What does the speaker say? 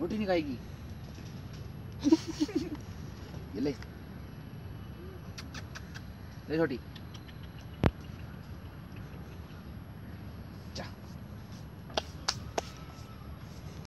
रोटी नहीं खाएगी। ये ले। ले छोटी